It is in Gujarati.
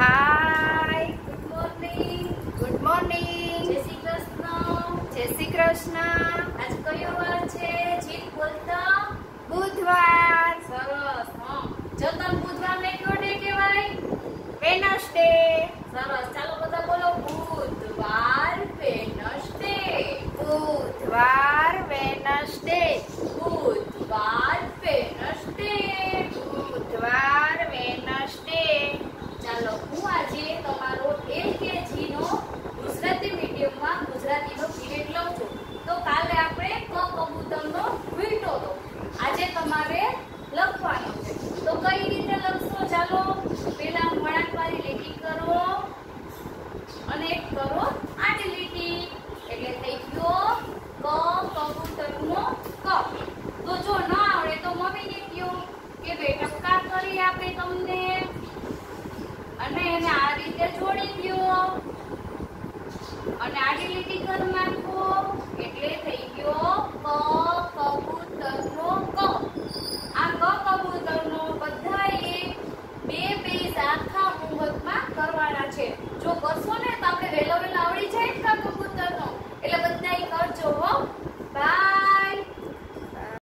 Hi good morning good morning જય શ્રી કૃષ્ણ. જય શ્રી કૃષ્ણ. આજ કયો વાર છે? જીત બોલતા? બુધવાર. સરસ હા. જો તમ બુધવાર ને કયો ડે કહેવાય? વેનસડે સરસ ચાલો બધા બોલો. બુધવાર વેનસડે બુધવાર વેનસડે બુધવાર વેનસડે બુધવાર વેનસડે ચાલો હું આજે અને એને આ રીતે છોડી દ્યો.